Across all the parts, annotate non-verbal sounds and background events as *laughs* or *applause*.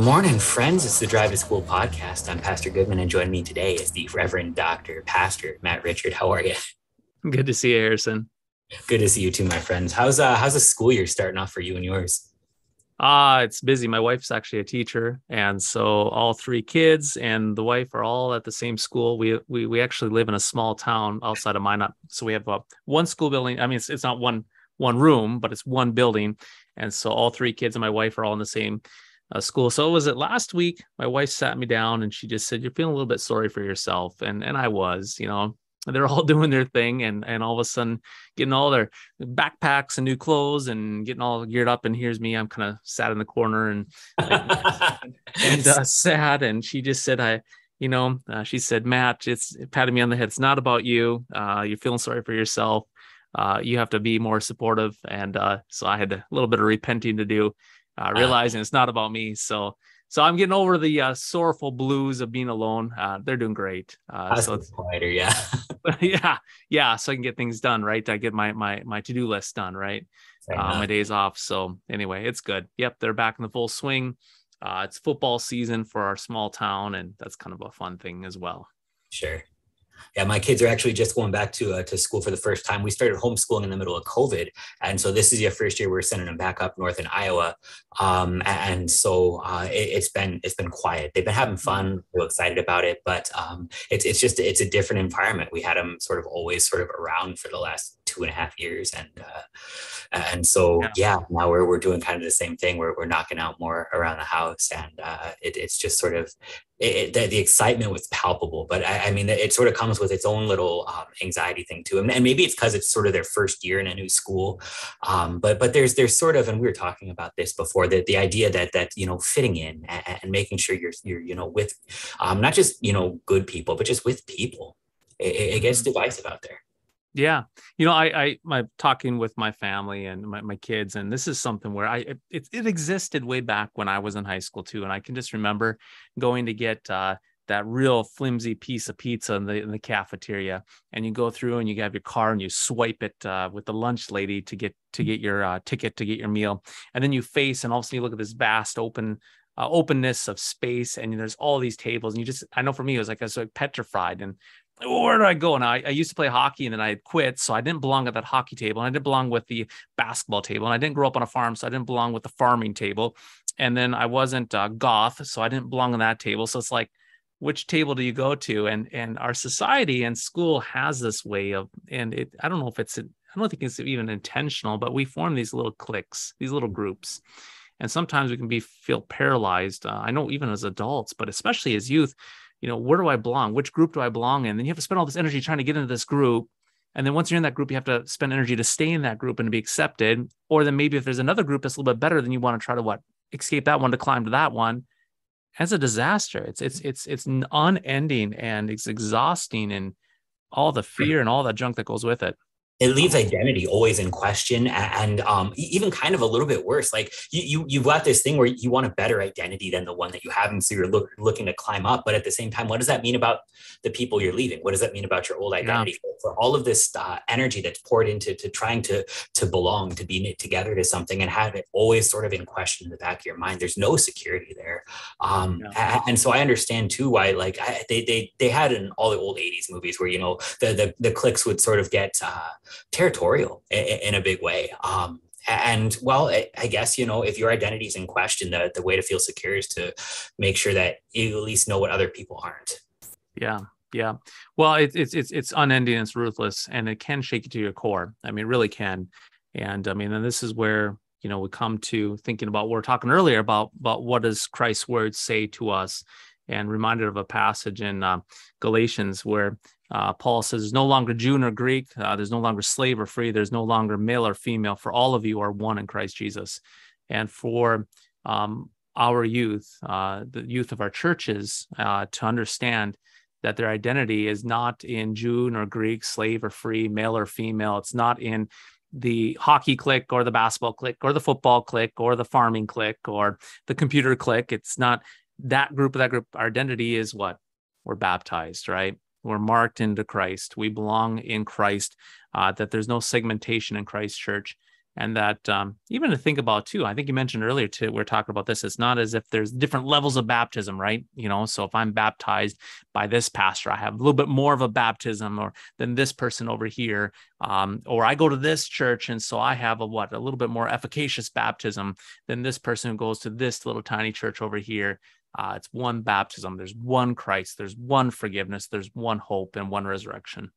Morning, friends. It's the Drive to School podcast. I'm Pastor Goodman, and joining me today is the Reverend Dr. Pastor Matt Richard. How are you? Good to see you, Harrison. Good to see you too, my friends. How's uh how's the school year starting off for you and yours? Ah, uh, it's busy. My wife's actually a teacher, and so all three kids and the wife are all at the same school. We we we actually live in a small town outside of Minot, so we have uh, one school building. I mean, it's, it's not one one room, but it's one building, and so all three kids and my wife are all in the same uh, school. So it was it last week? My wife sat me down and she just said, "You're feeling a little bit sorry for yourself," and and I was, you know, *laughs* they're all *laughs* doing their thing and and all of a sudden getting all their backpacks and new clothes and getting all geared up and here's me. I'm kind of sat in the corner and and *laughs* uh, sad. And she just said i you know uh, she said matt it's it patted me on the head. It's not about you. Uh, you're feeling sorry for yourself. Uh, you have to be more supportive. And uh, so i had a little bit of repenting to do uh, realizing it's not about me so so I'm getting over the uh, sorrowful blues of being alone. Uh, they're doing great. Uh, so it's quieter, yeah, *laughs* *laughs* yeah, yeah. So I can get things done, right? I get my my my to do list done, right? Uh, my days off. So anyway, it's good. Yep, they're back in the full swing. Uh, it's football season for our small town, and that's kind of a fun thing as well. Sure yeah, my kids are actually just going back to uh, to school for the first time. We started homeschooling in the middle of COVID, and so this is your first year. We're sending them back up north in Iowa, um, and so uh, it, has been it's been quiet. They've been having fun, real excited about it, but um, it's it's just it's a different environment. We had them sort of always sort of around for the last two and a half years, and uh, and so yeah. yeah, now we're we're doing kind of the same thing. We're we're knocking out more around the house, and uh, it, it's just sort of it, the, the, excitement was palpable, but I, I, mean, it sort of comes with its own little um, anxiety thing too. And, and maybe it's because it's sort of their first year in a new school. Um, but but there's there's sort of, and we were talking about this before, that the idea that that you know fitting in and, and making sure you're you're you know with um, not just you know good people, but just with people. It, it gets mm-hmm. divisive out there. Yeah. You know, I, I, my talking with my family and my, my kids, and this is something where I, it, it existed way back when I was in high school too. And I can just remember going to get, uh, that real flimsy piece of pizza in the, in the cafeteria and you go through and you have your car and you swipe it uh, with the lunch lady to get to get your uh, ticket to get your meal and then you face and all of a sudden you look at this vast open uh, openness of space and there's all these tables and you just i know for me it was like i was like petrified and where did I go? And I, I used to play hockey and then I quit. So I didn't belong at that hockey table. And I didn't belong with the basketball table. And I didn't grow up on a farm. So I didn't belong with the farming table. And then I wasn't uh, goth. So I didn't belong on that table. So it's like, which table do you go to? And and our society and school has this way of, and it I don't know if it's I don't think it's even intentional, but we form these little cliques, these little groups, and sometimes we can be feel paralyzed. Uh, I know even as adults, but especially as youth, you know, where do I belong? Which group do I belong in? Then you have to spend all this energy trying to get into this group. And then once you're in that group, you have to spend energy to stay in that group and to be accepted. Or then maybe if there's another group that's a little bit better, then you want to try to what escape that one to climb to that one. As a disaster. It's it's it's it's unending and it's exhausting and all the fear and all that junk that goes with it it leaves identity always in question and um, even kind of a little bit worse like you, you you've got this thing where you want a better identity than the one that you have and so you're look, looking to climb up but at the same time what does that mean about the people you're leaving what does that mean about your old identity yeah. for, all of this uh, energy that's poured into to trying to to belong to be knit together to something and have it always sort of in question in the back of your mind there's no security there um, yeah. and so i understand too why like I, they they they had in all the old 80s movies where you know the the, the cliques would sort of get uh, territorial in, a big way. Um, and well, I, guess you know if your identity is in question, the the way to feel secure is to make sure that you at least know what other people aren't. Yeah, yeah. Well, it, it's it's it's unending, it's ruthless, and it can shake you to your core. I mean, really can. And I mean, and this is where you know we come to thinking about what we are talking earlier about about what does Christ's words say to us, and reminded of a passage in uh, Galatians where uh, Paul says, There's no longer Jew nor Greek, uh, there's no longer slave or free, there's no longer male or female, for all of you are one in Christ Jesus. And for um, our youth, uh, the youth of our churches, uh, to understand that their identity is not in Jew nor Greek, slave or free, male or female. It's not in the hockey clique or the basketball clique or the football clique or the farming clique or the computer clique. It's not that group. That group. Our identity is what we're baptized, right? We're marked into Christ. We belong in Christ. Uh, that there's no segmentation in Christ Church. And that um, even to think about too i think you mentioned earlier too we are talking about this it's not as if there's different levels of baptism right? You know so if i'm baptized by this pastor i have a little bit more of a baptism or than this person over here um, or i go to this church and so i have a what a little bit more efficacious baptism than this person who goes to this little tiny church over here. Uh, it's one baptism there's one christ there's one forgiveness there's one hope and one resurrection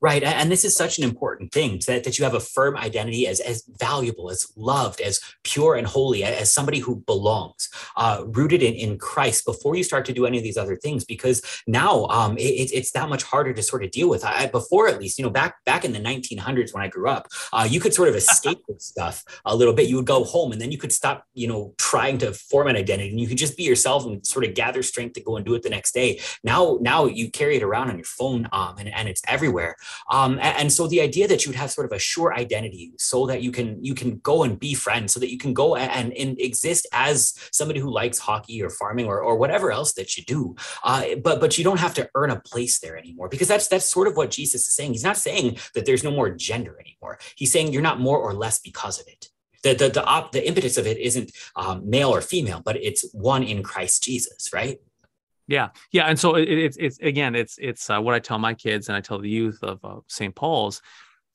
Right. And this is such an important thing that, that you have a firm identity as, as valuable, as loved, as pure and holy, as somebody who belongs, uh, rooted in, in Christ before you start to do any of these other things, because now um, it, it's that much harder to sort of deal with. I, before, at least, you know, back back in the 1900s when I grew up, uh, you could sort of escape this *laughs* stuff a little bit. You would go home and then you could stop, you know, trying to form an identity and you could just be yourself and sort of gather strength to go and do it the next day. Now, now you carry it around on your phone um, and, and it's everywhere there. Um, and, and, so the idea that you'd have sort of a sure identity so that you can you can go and be friends, so that you can go and, and exist as somebody who likes hockey or farming or, or whatever else that you do. Uh, but but you don't have to earn a place there anymore because that's that's sort of what Jesus is saying. He's not saying that there's no more gender anymore. He's saying you're not more or less because of it the the the, op, the impetus of it isn't um, male or female, but it's one in Christ Jesus, right? Yeah, yeah, and so it, it's it's again, it's it's uh, what I tell my kids and I tell the youth of uh, St. Paul's.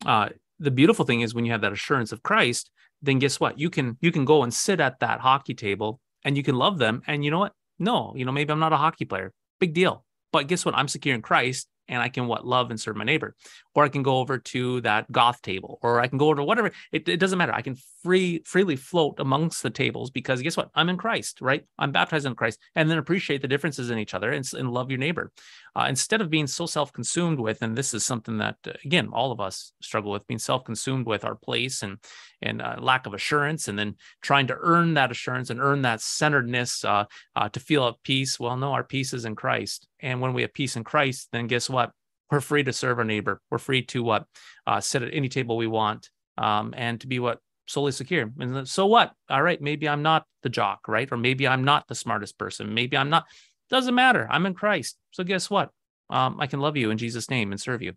Uh, the beautiful thing is when you have that assurance of Christ, then guess what? You can you can go and sit at that hockey table and you can love them. And you know what? No, you know maybe I'm not a hockey player. Big deal. But guess what? I'm secure in Christ, and I can what love and serve my neighbor. Or I can go over to that goth table, or I can go over to whatever. It, it doesn't matter. I can free freely float amongst the tables because guess what? I'm in Christ, right? I'm baptized in Christ, and then appreciate the differences in each other and, and love your neighbor. Uh, instead of being so self-consumed with, and this is something that uh, again all of us struggle with, being self-consumed with our place and and uh, lack of assurance, and then trying to earn that assurance and earn that centeredness uh, uh, to feel at peace. Well, no, our peace is in Christ, and when we have peace in Christ, then guess what? We're free to serve our neighbor. We're free to what uh, sit at any table we want, um, and to be what solely secure. And so what? All right, maybe I'm not the jock, right? Or maybe I'm not the smartest person. Maybe I'm not. Doesn't matter. I'm in Christ. So guess what? Um, I can love you in Jesus' name and serve you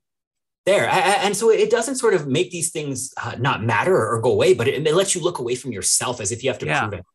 there and so it doesn't sort of make these things uh, not matter or go away but it, it, lets you look away from yourself as if you have to yeah. prove it.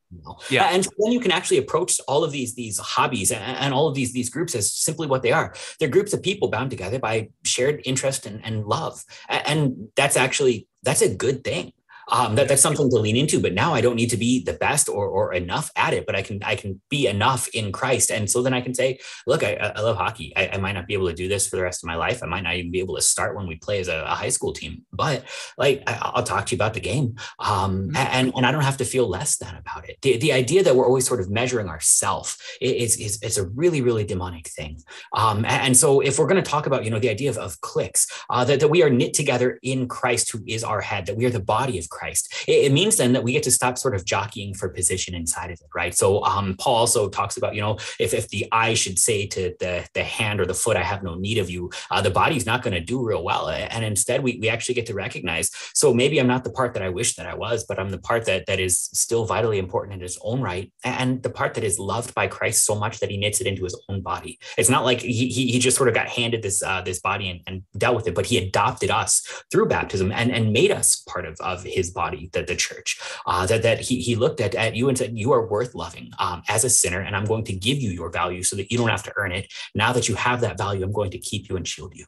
Yeah. And then you can actually approach all of these these hobbies and, and, all of these these groups as simply what they are. They're groups of people bound together by shared interest and, and love. And that's actually that's a good thing um, that, that's something to lean into but now i don't need to be the best or, or enough at it but i can i can be enough in christ. And so then i can say look i, I love hockey. I, I, might not be able to do this for the rest of my life. I might not even be able to start when we play as a, a high school team but like I, will talk to you about the game. Um, mm-hmm. and, and i don't have to feel less than about it. The, the idea that we're always sort of measuring ourselves is, is, is a really really demonic thing. Um, and, so if we're going to talk about you know the idea of, of cliques uh, that, that we are knit together in christ who is our head that we are the body of christ. It, it, means then that we get to stop sort of jockeying for position inside of it, right? So um, Paul also talks about, you know, if, if the eye should say to the, the hand or the foot, I have no need of you, uh, the body's not going to do real well. And instead, we, we actually get to recognize, so maybe I'm not the part that I wish that I was, but I'm the part that, that is still vitally important in its own right. And the part that is loved by Christ so much that he knits it into his own body. It's not like he, he, he just sort of got handed this, uh, this body and, and dealt with it, but he adopted us through baptism and, and made us part of, of his body, the, the church, uh, that, that he, he looked at, at you and said, you are worth loving um, as a sinner, and I'm going to give you your value so that you don't have to earn it. Now that you have that value, I'm going to keep you and shield you.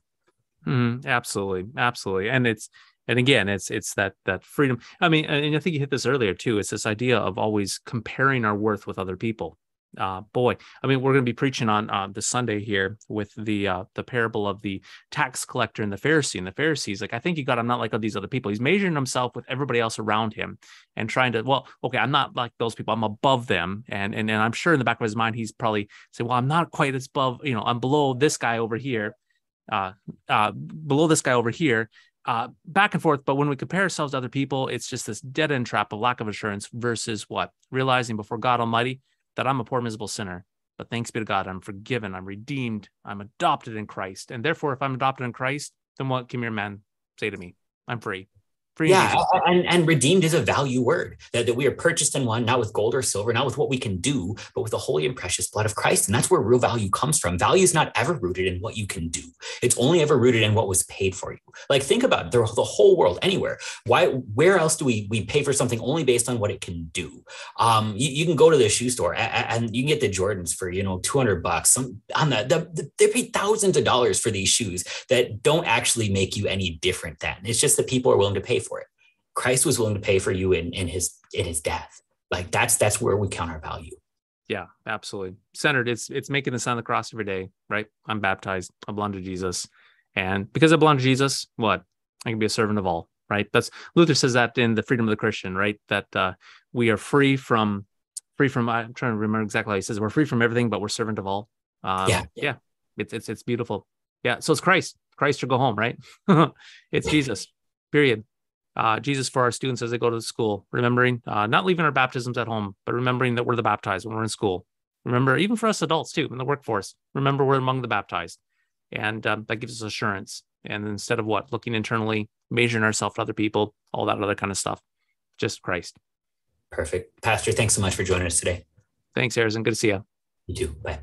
Mm, absolutely. Absolutely. And it's, and again it's it's that that freedom i mean and i think you hit this earlier too it's this idea of always comparing our worth with other people uh, boy, I mean, we're going to be preaching on uh, the Sunday here with the uh, the parable of the tax collector and the Pharisee. And the Pharisees, like, I think he got, I'm not like these other people. He's measuring himself with everybody else around him and trying to, well, okay, I'm not like those people. I'm above them. And and and I'm sure in the back of his mind, he's probably saying, well, I'm not quite as above, you know, I'm below this guy over here, uh, uh, below this guy over here. Uh, back and forth. But when we compare ourselves to other people, it's just this dead end trap of lack of assurance versus what realizing before God Almighty that I'm a poor, miserable sinner. But thanks be to God, I'm forgiven, I'm redeemed, I'm adopted in Christ. And therefore, if I'm adopted in Christ, then what can mere man say to me? I'm free. Free yeah, and, and redeemed is a value word that, that we are purchased and won, not with gold or silver, not with what we can do, but with the holy and precious blood of Christ. And that's where real value comes from. Value is not ever rooted in what you can do. It's only ever rooted in what was paid for you. Like think about it, the, the whole world, anywhere. Why? Where else do we we pay for something only based on what it can do? Um, you, you can go to the shoe store and, and, you can get the Jordans for you know two hundred bucks. Some on the, the, the they pay thousands of dollars for these shoes that don't actually make you any different. Than it's just that people are willing to pay for it. Christ was willing to pay for you in, in his in his death. Like that's that's where we count our value. Yeah, absolutely. Centered. It's it's making the sign of the cross every day, right? I'm baptized. I belong to Jesus. And because I belong to Jesus, what? I can be a servant of all, right? That's Luther says that in the freedom of the Christian, right? That uh, we are free from free from I'm trying to remember exactly how he says we're free from everything, but we're servant of all. Um, yeah. Yeah. It's it's it's beautiful. Yeah. So it's Christ. Christ or go home, right? *laughs* it's Jesus. Period uh, Jesus for our students as they go to school, remembering uh, not leaving our baptisms at home, but remembering that we're the baptized when we're in school. Remember, even for us adults too, in the workforce, remember we're among the baptized. And um, that gives us assurance. And instead of what, looking internally, measuring ourselves to other people, all that other kind of stuff, just Christ. Perfect. Pastor, thanks so much for joining us today. Thanks, Harrison. Good to see you. You too. Bye.